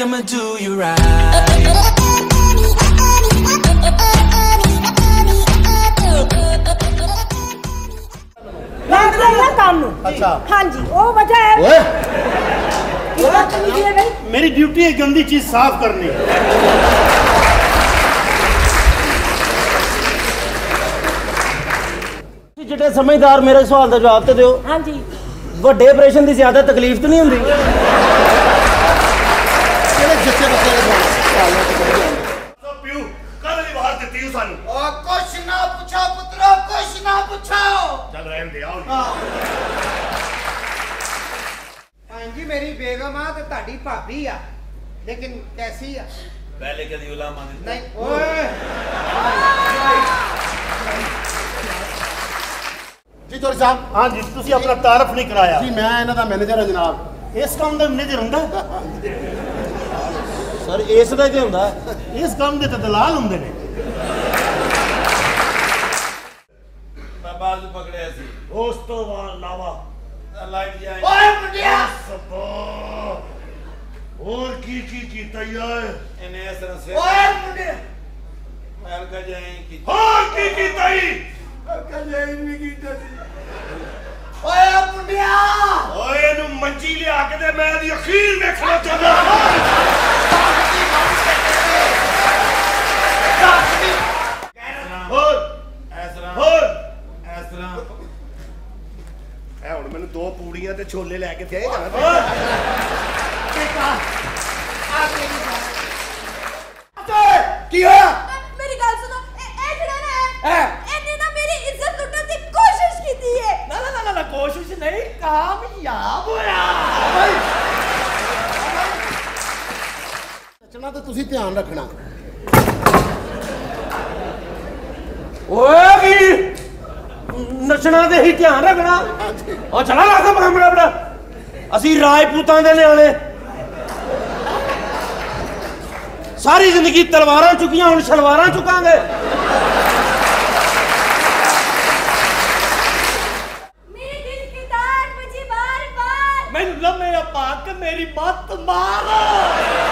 right, I'ma do you right. ਲੱਗ ਗਿਆ ਕੰਮ ਨੂੰ। ਅੱਛਾ। ਹਾਂਜੀ ਉਹ ਵਜ੍ਹਾ ਹੈ। ਓਏ। ਕੀ ਬਾਤ ਨਹੀਂ ਹੈ ਬਈ? ਮੇਰੀ ਡਿਊਟੀ ਹੈ ਗੰਦੀ ਚੀਜ਼ ਸਾਫ਼ ਕਰਨੀ। ਤੁਸੀਂ ਜਿਹੜੇ ਸਮਝਦਾਰ ਮੇਰੇ ਸਵਾਲ ਦਾ ਜਵਾਬ ਤੇ ਦਿਓ। ਹਾਂਜੀ। ਵੱਡੇ ਆਪਰੇਸ਼ਨ ਦੀ ਜ਼ਿਆਦਾ ਤਕਲੀਫ ਤਾਂ ਨਹੀਂ ਹੁੰਦੀ ਕਿਹੜੇ ਜਿੱਤੇ ਬੱਚੇ ਦੇ ਸਵਾਲ ਪਿਓ ਕੱਲ ਦੀ ਵਾਰ ਦਿੱਤੀ ਉਹ ਸਾਨੂੰ ਓ ਕੁਛ ਨਾ ਪੁੱਛੋ ਪੁੱਤਰੋ ਕੁਛ ਨਾ ਪੁੱਛੋ। ਚਲ ਰਹਿਣ ਦੇ ਆਓ ਹਾਂਜੀ ਮੇਰੀ ਬੇਗਮ ਆ ਤੇ ਤੁਹਾਡੀ ਭਾਬੀ ਆ ਲੇਕਿਨ ਕੈਸੀ ਆ? ਪਹਿਲੇ ਕਦੀ ਉਲਾਮਾ ਨਹੀਂ ਨਹੀਂ ਓਏ। ਜੀ ਚੋਰੀ ਸਾਹਿਬ। ਹਾਂ ਜੀ ਤੁਸੀਂ ਆਪਣਾ ਤਾਰਫ ਨਹੀਂ ਕਰਾਇਆ। ਜੀ ਮੈਂ ਇਹਨਾਂ ਦਾ ਮੈਨੇਜਰ ਹਾਂ ਜਨਾਬ। ਇਸ ਕੰਮ ਦਾ ਮੈਨੇਜਰ ਹੁੰਦਾ? ਸਰ ਇਸ ਦਾ ਕੀ ਹੁੰਦਾ? ਇਸ ਕੰਮ ਦੇ ਤਾਂ ਦਲਾਲ ਹੁੰਦੇ ਨੇ। ਬਾਜ਼ੂ ਪਕੜਿਆ ਸੀ। ਉਸ ਤੋਂ ਬਾਅਦ ਲਾਵਾ। ਲਾਈਟ ਜਾਏ ਓਏ ਮੁੰਡਿਆ! ਸੱਬਾ! ਹੋਰ ਕੀ ਕੀ ਕੀਤਾ ਯਾਰ ਇਹਨੇ ਇਸ ਤਰ੍ਹਾਂ ਸੇ ਓਏ ਮੁੰਡਿਆ! ਮੈਂ ਕਹ ਜਾਈ ਕੀ ਹੋਰ ਕੀ ਕੀਤਾ ਹੀ ਕਹ ਜਾਈ ਨਹੀਂ ਕੀਤਾ ਸੀ। ਓਏ ਮੁੰਡਿਆ! ਓਏ ਇਹਨੂੰ ਮੰਜੀ ਲਿਆ ਕੇ ਤੇ ਮੈਂ ਦੀ ਅਖੀਰ ਮੈਨੂੰ ਦੋ ਪੂੜੀਆਂ ਤੇ ਛੋਲੇ ਲੈ ਕੇ ਦੇਗਾ ਨਾ ਕੀ ਹੋਇਆ? ਮੇਰੀ ਗੱਲ ਸੁਣੋ ਇਹ ਇਹ ਜਿਹੜਾ ਨਾ ਹੈ ਇਹਨੇ ਨਾ ਮੇਰੀ ਇੱਜ਼ਤ ਲੁੱਟਣ ਦੀ ਕੋਸ਼ਿਸ਼ ਕੀਤੀ ਹੈ ਨਾ ਨਾ ਨਾ ਨਾ ਕੋਸ਼ਿਸ਼ ਨਹੀਂ ਕਾਮਯਾਬ ਹੋਇਆ। ਨੱਚਣਾ ਤਾਂ ਤੁਸੀਂ ਧਿਆਨ ਰੱਖਣਾ। ਓਏ। ਨੱਚਣਾ ਤੇ ਹੀ ਧਿਆਨ ਰੱਖਣਾ। ਉਹ ਚਲਾ ਲਾਗਾ ਮਾਮਲਾ ਬੜਾ ਅਸੀਂ ਰਾਜਪੂਤਾਂ ਦੇ ਨਿਆਣੇ। ਸਾਰੀ ਜ਼ਿੰਦਗੀ ਤਲਵਾਰਾਂ ਚੁੱਕੀਆਂ ਹੁਣ ਸਲਵਾਰਾਂ ਚੁੱਕਾਂਗੇ। ਮੇਰੇ ਦਿਲ ਕੀ ਤਾਰ ਬਜੀ ਬਾਰ ਬਾਰ ਮੈਨੂੰ ਲੰਮੇ ਪਾ ਕੇ ਮੇਰੀ ਮੱਤ ਮਾਰ।